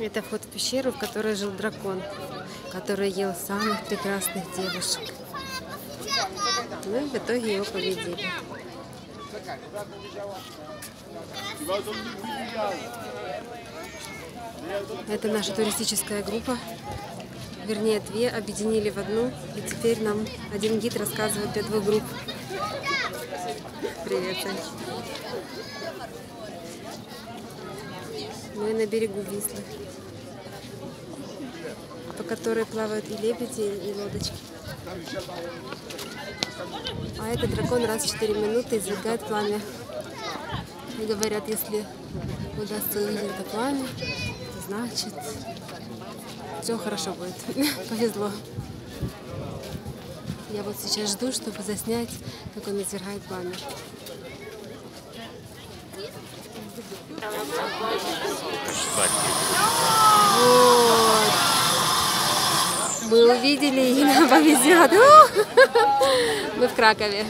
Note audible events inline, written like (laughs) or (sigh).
Это вход в пещеру, в которой жил дракон, который ел самых прекрасных девушек. Ну в итоге его победили. Это наша туристическая группа. Вернее, две объединили в одну. И теперь нам один гид рассказывает для двух групп. Привет, Сань. Мы на берегу Вислы, по которой плавают и лебеди, и лодочки. А этот дракон раз в 4 минуты извергает пламя. И говорят, если удастся увидеть это пламя, значит все хорошо будет. (laughs) Повезло. Я вот сейчас жду, чтобы заснять, как он извергает пламя. Вот. Мы увидели, и нам повезет. (laughs) Мы в Кракове.